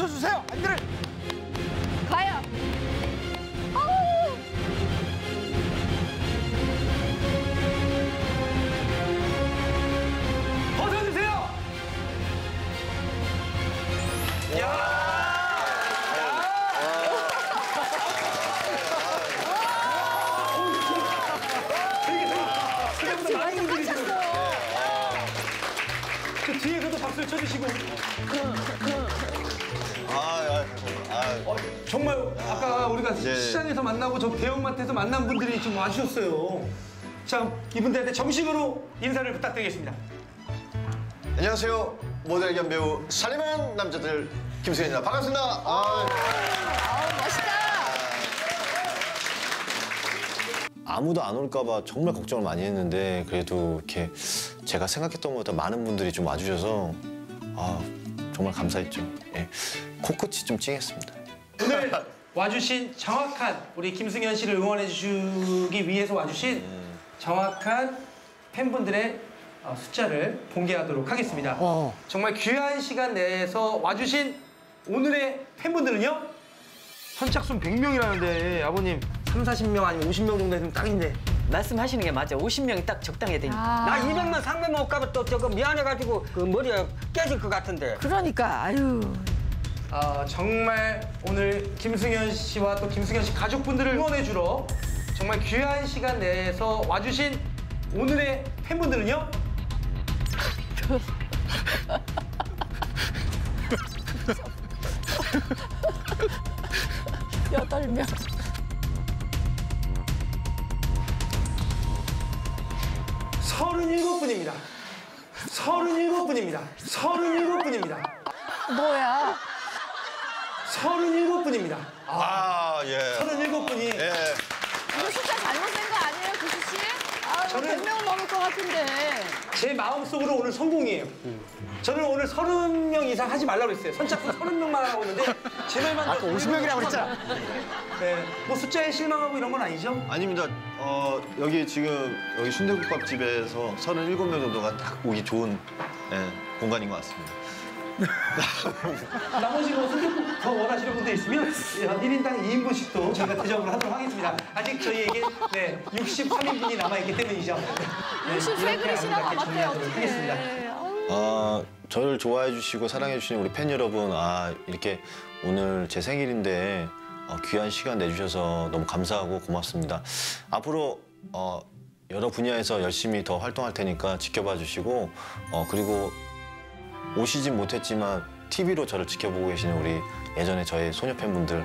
부숴주세요. 안들을. 과연 벗어주세요. 많이 꽂혔어. 그 뒤에서도 박수를 쳐주시고 정말 아까 우리가 네. 시장에서 만나고 저 대형마트에서 만난 분들이 좀 와주셨어요. 자 이분들한테 정식으로 인사를 부탁드리겠습니다. 안녕하세요. 모델 겸 배우 살림한 남자들 김승현입니다. 반갑습니다. 아, 아우 멋있다. 아무도 안 올까봐 정말 걱정을 많이 했는데 그래도 이렇게 제가 생각했던 것보다 많은 분들이 좀 와주셔서 아 정말 감사했죠. 예. 코끝이 좀 찡했습니다. 오늘 와주신 정확한 우리 김승현 씨를 응원해 주기 위해서 와주신 정확한 팬분들의 어, 숫자를 공개하도록 하겠습니다. 정말 귀한 시간 내에서 와주신 오늘의 팬분들은요? 선착순 100명이라는데 아버님 3, 40명 아니면 50명 정도 되면 딱인데 말씀하시는 게 맞아. 50명이 딱 적당해야 되니까. 아. 나 200만 300만 못 가면 또 저거 미안해가지고 그 머리가 깨질 것 같은데. 그러니까 아유. 어, 정말 오늘 김승현 씨와 또 김승현 씨 가족분들을 응원해 주러 정말 귀한 시간 내에서 와주신 오늘의 팬분들은요? 여덟 명. 서른일곱 분입니다. 서른일곱 분입니다. 서른일곱 분입니다. 뭐야? 서른일곱 분입니다. 아, 예. 서른일곱 분이 예. 이거 숫자 잘못 된 거 아니에요, 구수 씨? 아, 저는- 100명 넘을 것 같은데. 제 마음속으로 오늘 성공이에요. 저는 오늘 서른 명 이상 하지 말라고 했어요. 선착순 서른 명만 하고 있는데 제 말만 아까 50명이라고 그랬잖아. 네, 뭐 숫자에 실망하고 이런 건 아니죠? 아닙니다. 어, 여기 지금 여기 순대국밥집에서 37명 정도가 딱 오기 좋은 예, 공간인 것 같습니다. 나머지 뭐 순대국 더 원하시는 분들 있으면 1인당 2인분씩 도 저희가 대접을 하도록 하겠습니다. 아직 저희에게 네, 63인분이 남아있기 때문이죠. 네, 63 이렇게 그릇이나 아름답게 남았대요, 정리하도록 어떡해. 하겠습니다. 아, 저를 좋아해 주시고 사랑해 주시는 우리 팬 여러분, 아, 이렇게 오늘 제 생일인데 어, 귀한 시간 내주셔서 너무 감사하고 고맙습니다. 앞으로 어, 여러 분야에서 열심히 더 활동할 테니까 지켜봐 주시고, 어, 그리고 오시진 못했지만 TV로 저를 지켜보고 계시는 우리 예전에 저의 소녀 팬분들